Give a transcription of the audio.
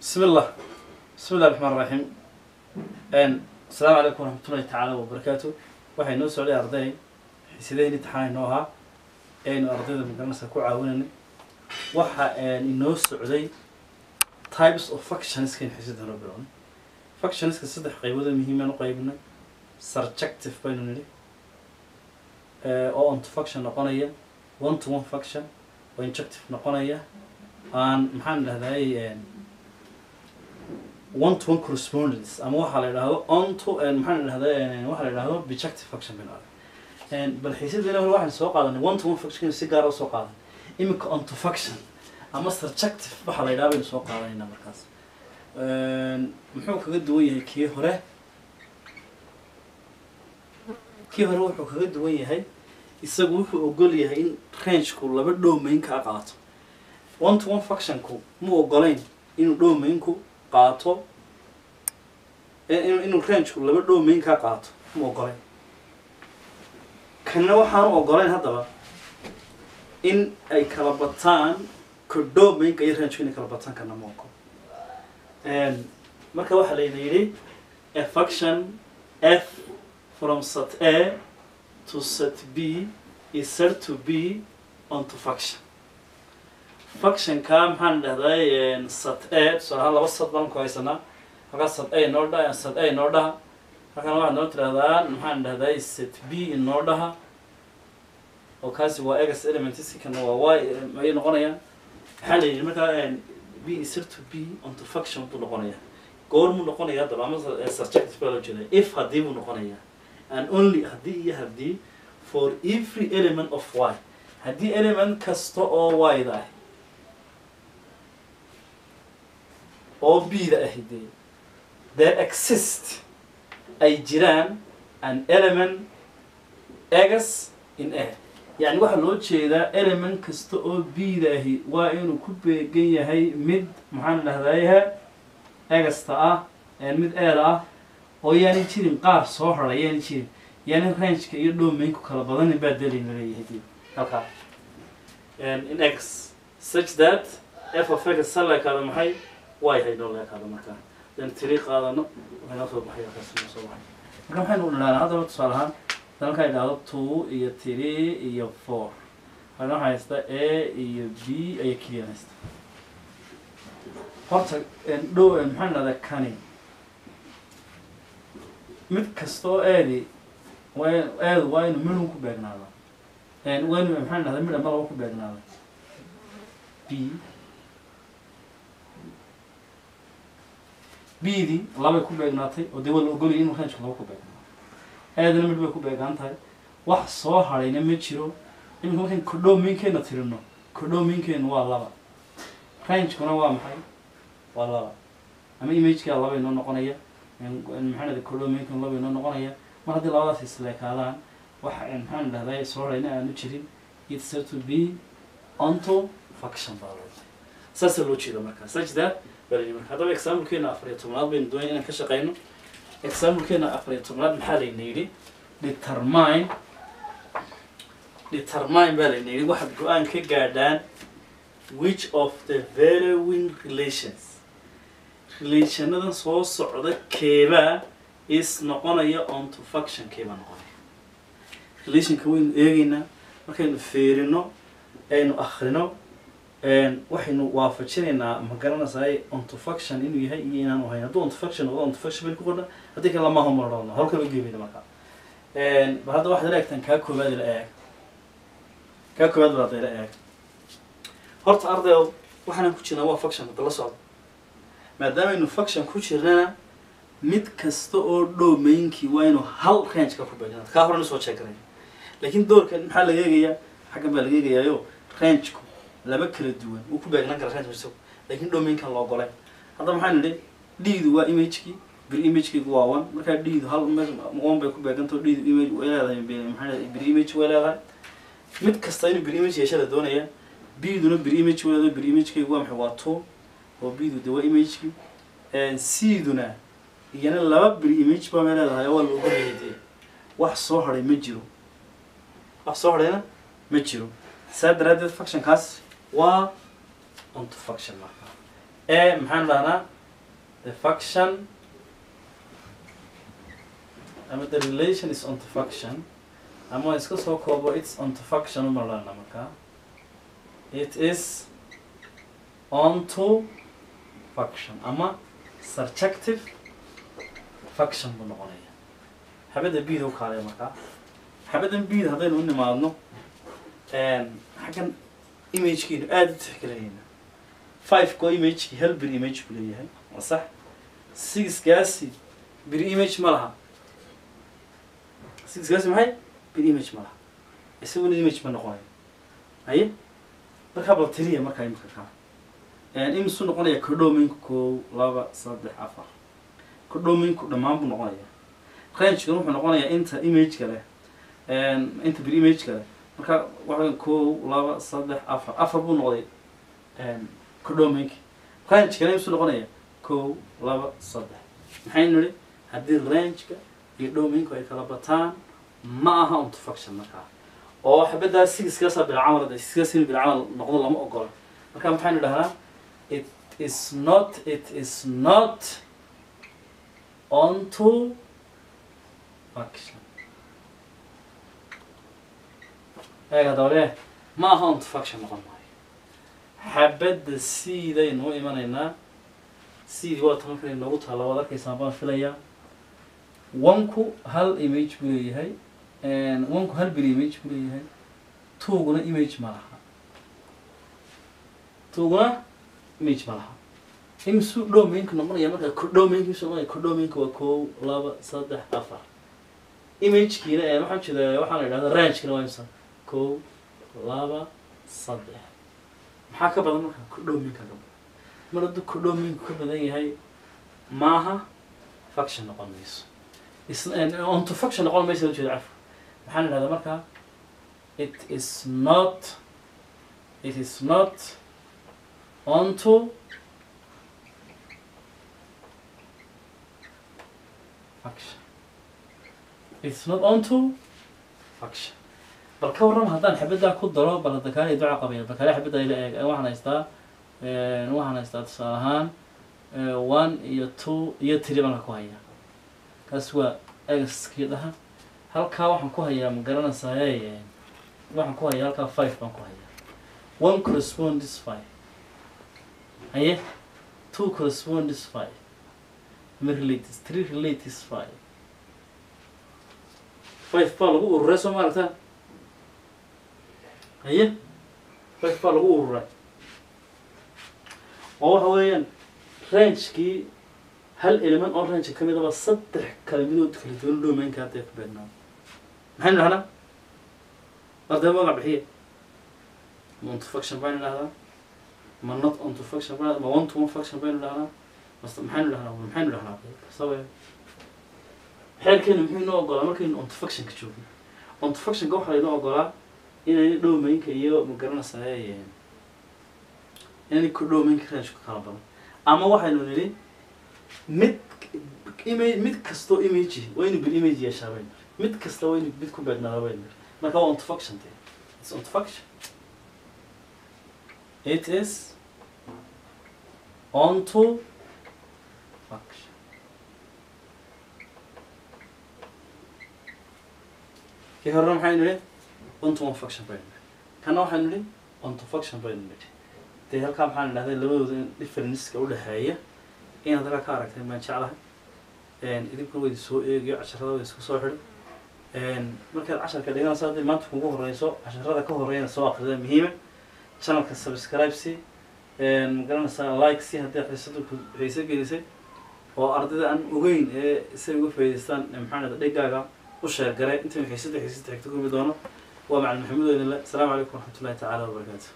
بسم الله بسم الله الرحمن الرحيم ان السلام عليكم ورحمة الله تعالى وبركاته waxay noo socday arday xisideen imtixaan inoo ahaa aynu ardayda magaranaysa ku caawinayna waxa inoo socday types of functionskan xisida noo bilownay functionska saddex qaybood oo muhiim aan u qaybinay surjective baynu nidhi oo onto function noqonaya one to one function oo injective noqonaya aan maxaan dhahday one to one correspondence. Ama waxaa la idhaahdo onto maxaan dhahday waxaa la idhaahdo bijective function baynu arag waxaan soo qaadanay one to one function si gaar u soo qaadan iminka onto function ama surjective waxaa la idhaha baynu soo qaadanayna markaas. Muxuu kaga duwan yahay kii hore? Kii hore wuxuu kaga duwan yahay isagu wuxuu ogol yahay in rangeku laba dhowmayn kaa qaato one to one functionku mu ogolayn inuu dhowmaynku qaato inuu rangeku laba dhowmayn kaa qaato mu ogolayn kanna waxaanu ogolayn haddaba in ay kala bataan ka iyo rangeku inay kala bataan kana ma ogol marka waxaa layna yidhi a function f from set a to set b is said to be onto function functionka maxaan dhahday set a tusaale ahaan laba sad ku haysanaa halkaa set a inoo dhaha set a inoo dhaha halkan waxaad noo tirahdaan maxaan dhahday set b inoo dhaha oo kaasi waa egas elements kana waa y ayay noqonayaan maxaa la yidhi markaa b is said to be onto function buu noqonayaa goor muu noqonaya haddaba ama subjective baa loo jeeda if haddii buu noqonayaa and only haddii iyo haddii for every element of y. Haddii element kasta oo y-da ah oo b-da ahi dee there exist. Ay jiraan an element egas in a yacni waxaa loo jeedaa element kasta oo b-da ahi waa inuu ku beegan yahay mid maxaan dhahdayaha egasta ah mid eeda ah oo yaani jirin qaar soo hara yaani jirin. Yaani rangeka iyo dhowmaynku kala badanin baa dalayna leeyahay dib. Halkaa in x such that f of x ha leekaada maxay waa yahay noo leekaada markaa dan tiri qaadano waxay noo soo baxay halkaas soo baxay marka maxaynu idhahnaa haddaba tusaale ahaan dalka idhaahdo two iyo three iyo four. Halkan waxaa haysta a iyo b ayaa keliya haysta horta dhow maxaan dhahdaa kani mid kasta eedi eedu waa inu midhun ku beegnaada waa inu maxaan dhahdaa midha malaba ku beegnaada b b-dii labay ku beegnaatay oo dee waa la ogolaya inuu rangeku laba ku beegnaado eedana midh bay ku beegaan tahay. Wax soo hadhayna ma jiro. Iminka markaan kodhowmiinkeena tirino. Kodhowmiinkeenu waa laba. Rangekuna waa maxay? Waa laba. Ama imagekaa laba inoo noqonaya. Maxaan kodhowmiinkan laba inoo noqonaya. Mar haddii labadaas isleekaadaan wax maxaan dhahday soo hadhayna aanu jirin. It's to be. Onto function baa loo saasaa loo jeeda markaa such that bal marka. Haddaba examplekeena afar iyo tobnaad baynu doonay inaan ka shaqeyno. Examplekeena afar iyo tobnaad maxaa layna yidhi determine determine baa layna yidhi waxaad go'aan ka gaadhaan which of the following relations? Relationadan soo socda keebaa is noqonaya onto function keebaa noqonaya. Relationka waynu eegeynaa markaynu feerino aynu akrino waxaynu waafajinaynaa ma garanaysaay onto function inuu yahay iyo inaanu ahayn hadduu onto function noqdo onto function baynu ku qorna haddii kale lama homarona hol kala geebayna markaa bal hadda waxaad ila eegtaan kaa koowaad ila eeg. Kaa koowaad baad ila eeg. Horta ardayo waxaanan ku jirnaa waa function hadda la socda maadaamaynu function ku jirnana mid kasta oo dhowmaynkii waa inuu hal rangeka ku beegnaado kaa horena soo jeegaray laakiin doorkan maxaa laga eegayaa? Xaggan baa laga eegayaayo rangeku laba kala duwan wuu ku beegnaan kara range isagu laakiin dhowmaynkan la ogolay hadda maxaan nidhi dhiidu waa imagekii bir imagekeygu waa one markaa dhiidu hal one bay ku beegantao dhiidu image way leedahay maxaa bir image way leedahay. Mid kasta inuu bir image yeesha la doonaya biduna bir image way leedahay bir imagekeygu waa maxay waa two oo bidu de waa imagekii c-duna iyana laba bir image baa may leedahay waa la ogolyahay dee wax soo hadhay ma jiro. Wax soo hadhayna ma jiro. Saa daraaddeed functionkaas waa onto function marka. E maxaan dhahnaa the function ama the relation is on the function. Ama iska soo koobo it's on the function uma dhahna markaa it is on to function. Ama surjective function buu noqonaya xabadda bida u kaalaya markaa xabaddan bida haddaynu u nimaadno xaggan imagekiinu u tixgelinayna five ko imagekii hal bir image buu leeyahay. Waa sax. Sixkaasi bir image ma laha. Sixkaasi maxay? Bir image ma laha. Isaguna image ma noqonayo. Haye markaa bal markaa imika kaa imisu noqonaya codhominku kow laba saddex afar. Codhominku dhammaan buu noqonaya rangekan wuxuu noqonayaa inta imageka leh. Inta bir imageka leh marka waxa kow laba saddex afar. Afar buu noqday codhominki rangekana imisu noqonaya kow laba saddex. Maxaynu nihi haddii rangeka iyo dhominku ay kala bataan ma aha untofaction markaa oo xabaddaa sigiskaasaa bilcamal sigiskaas inuu bilcamal noqdo lama ogola. Marka maxaynu dhahnaa it is not it is not onto faction eega dawle ma aha onto faction noqon maayo xabadda siidaynu u imanaynaa siidii waa tobankan inoogu taalla waad arkaysaan baan filayaa wanku hal image buu leeyahay wanku hal bil image buu leeyahay. Tuuguna image ma laha. Tuuguna image ma laha. Imsuu noqonaya marka codhowmaynka imsuu noqonaya codhowmaynka waa kow laba saddex afar. Imagekiina ee waxaan jeeda waxaa la yidhahda rangekina waa imsa kow laba saddex. Maxaa ka badan marka codhowmaynka ka badan mar hadduu codhowmaynku ka badan yahay maaha faction noqon mayso. Onto faction noqon mayso ujeeda cafka maxaan idhahdaa marka it is not it is not onto faction it's not onto faction bal ka warram haddaan xabaddaa ku daro bal hadda kaale duca qabaya bal kaale xabadda ila eeg waxaan haystaa waxaan haystaa tusaale ahaan one iyo two iyo three baan ku hayaa. Kaas waa agaskii dhaha halkaa waxaan ku hayaa ma garanaysaay waxaan ku hayaa halkaa five baan ku hayaa. One corresponds five. Haye? Two corresponds five. Ma relates three relates five. Five baa lagu ururay soo maaragta haye five baa lagu ururay oo waxa weeyaan rangekii hal element oo range ka mid aba saddex kalamidood kala duwan dhowmaynka hadday ku beegnaa maxaynu dhahnaa arday magac bixiye. Ma ontofaction baynu dhahdaa ma not ontofaction baynu ma one to one faction baynu dhahnaa mas maxaynu dhahnaa maxaynu dhahnaa sawe xeerkeenu muxuu inoo ogolaa? Markaynu ontofactionka joogno ontofactionka waxaa laynoo ogolaa inayna dhowmaynka iyo ma garanaysaay inayna ku dhowmaynka rangeka kala badan ama waxaynu nidhi mid image mid kastoo image waa inu bil image yeeshaa baynu mid kasta waa inu mid ku beegnaada baynu marka waa ontofaction te. It's ontofaction it is onto faction kii horena maxaynu nidhi onto one faction baynu nidhi kana waxaynu nidhi onto faction baynu nidhi dee halkaa maxaan idhahday labadooda in differenceka udhexeeya inaad halkaa ka aragtay maan jeclahay. Idinkuna waydi soo eegayo casharada waydi isku soo xidhay markaad casharka dhiganayso hadday maanta kugu horeyso casharada ka horeyna soo akrida muhiima channelka subscribe si ma garanaysaa like si haddii xiisadu xiiso gelisay. Oo ardayda aan ogeyn ee say uga faa'idaystaan maxaa dhahda dhegaaga u sheer gare. Inta xiisada xiisada xigta kulmi doono waa macalin maxamuud asalaamu calaykum waraxmatullahi tacaala wabarakaatu